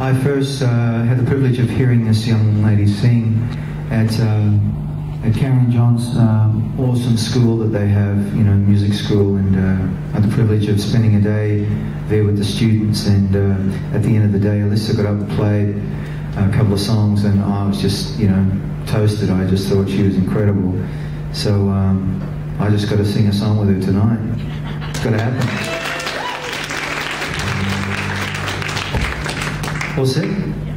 I first uh, had the privilege of hearing this young lady sing at, uh, at Karen John's um, awesome school that they have, you know, music school, and uh, had the privilege of spending a day there with the students. And uh, at the end of the day, Elisa got up and played a couple of songs, and I was just, you know, toasted. I just thought she was incredible. So um, I just got to sing a song with her tonight. It's got to happen. José.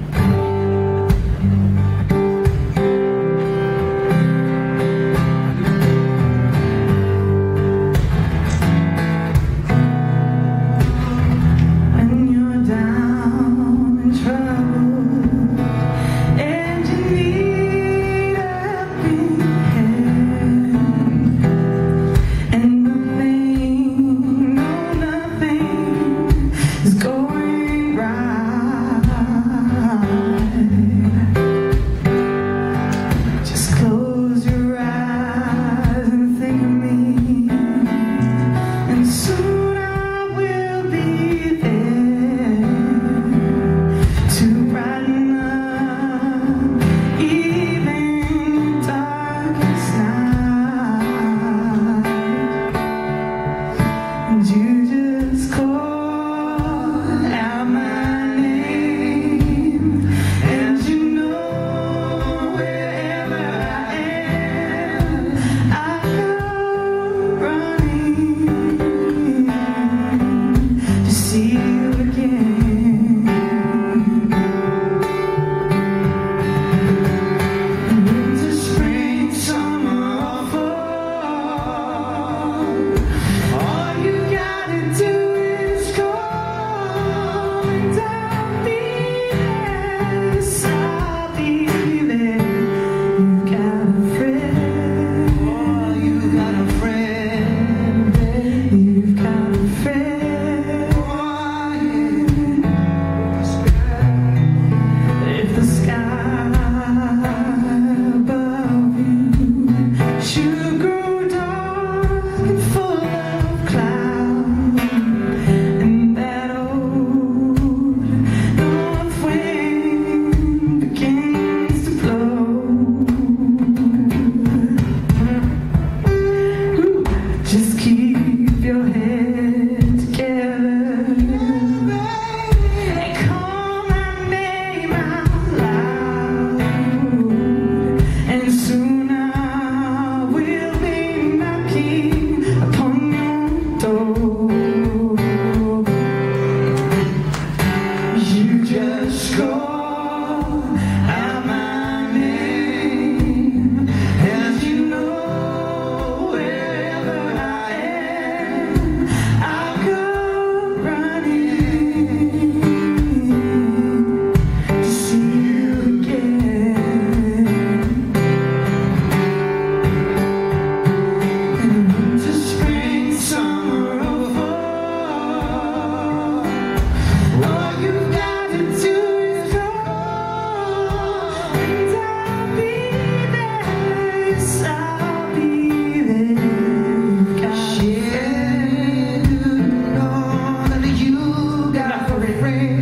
free.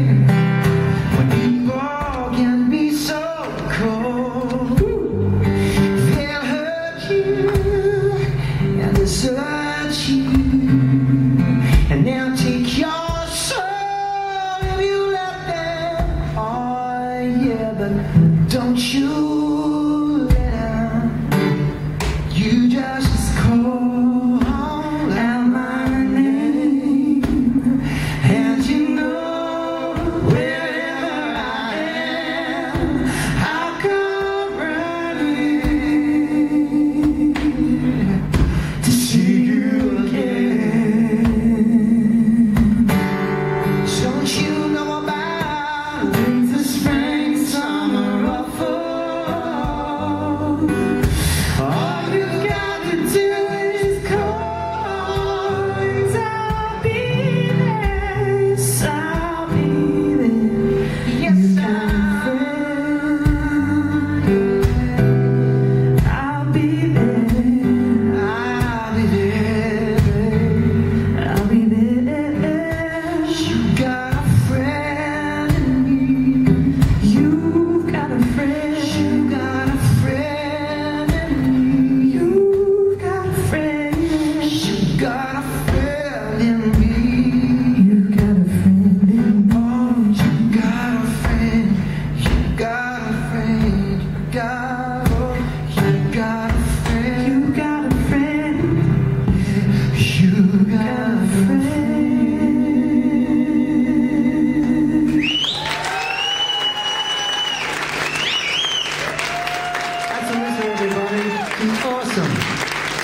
He's awesome.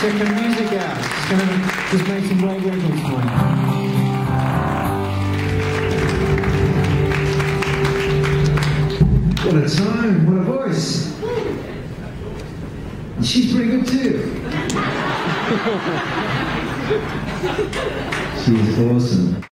Check her music out. She's going to just make some great records for you. What a time, what a voice. She's pretty good too. she's awesome.